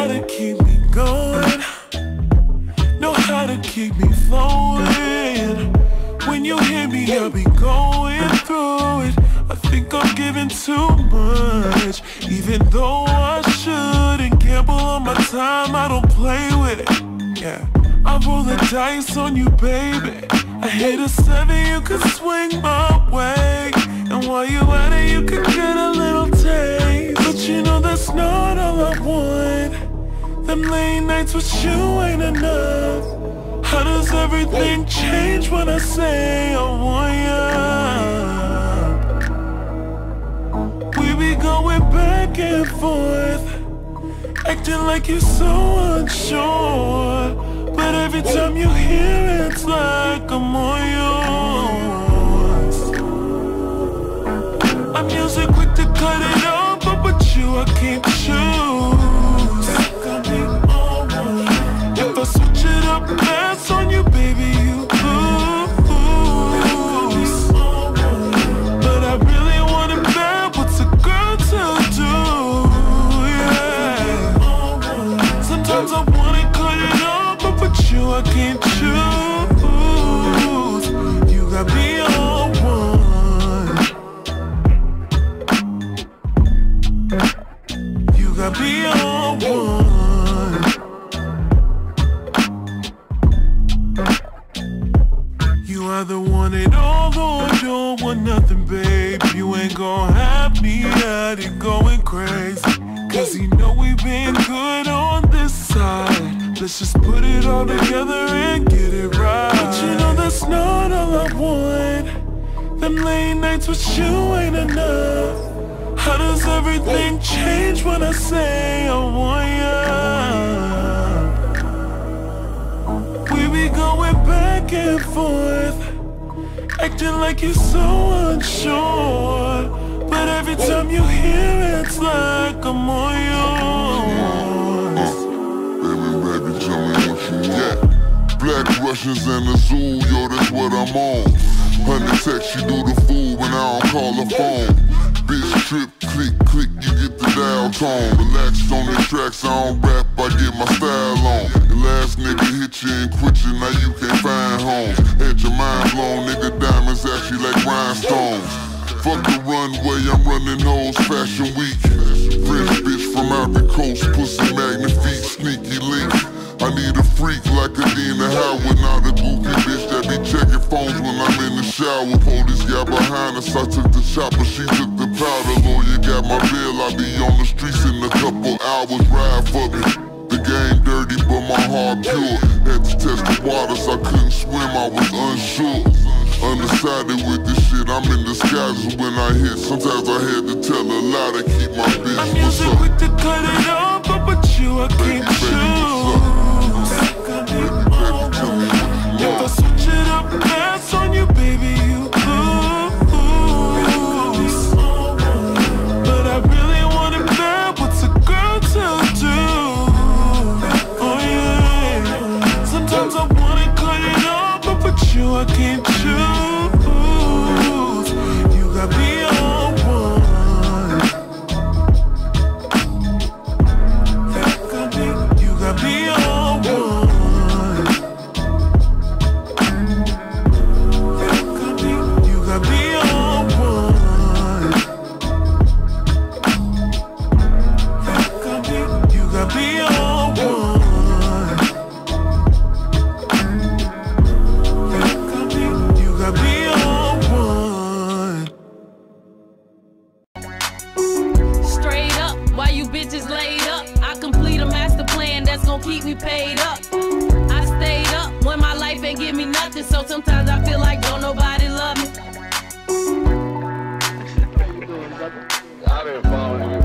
how to keep me going. Know how to keep me flowing. When you hear me, I'll be going through it. I think I'm giving too much. Even though I shouldn't gamble on my time I don't play with it, yeah I roll the dice on you, baby. I hit a seven, you can swing my nights with you ain't enough. How does everything change when I say I want ya? We be going back and forth, acting like you're so unsure. But every time you hear it, it's like I'm on yours. I'm usually quick to cut it off, but with you I can't I can't choose. You got me on one. You got me on one. You either want it all or don't want nothing, babe. You ain't gon' have me out and going crazy. Cause you know we've been good on. Let's just put it all together and get it right. But you know that's not all I want. Them late nights with you ain't enough. How does everything change when I say I want ya? We be going back and forth, acting like you're so unsure. But every time you hear it, it's like Russians and the zoo, yo, that's what I'm on. Honey text, you do the fool when I don't call her phone. Bitch trip, click, click, you get the dial tone. Relaxed on the tracks, I don't rap, I get my style on. The last nigga hit you and quit you, now you can't find homes. Had your mind blown, nigga, diamonds actually like rhinestones. Fuck the runway, I'm running hoes fashion week. French bitch from Ivory Coast, pussy magnifique, sneaky link. I need a freak like a Dina Howard, not a goofy bitch that be checking phones when I'm in the shower. Police got behind us, I took the chopper, she took the powder. Lawyer got my bill, I be on the streets in a couple hours, ride for me. The game dirty, but my heart pure. Had to test the waters, I couldn't swim, I was unsure. Undecided with this shit, I'm in disguise when I hit. Sometimes I had to tell a lie to keep my bitch. I'm up? quick to cut it off, but with you I can't choose. With you I bitches laid up? I complete a master plan that's gonna keep me paid up. I stayed up when my life ain't give me nothing, so sometimes I feel like don't nobody love me. I didn't fall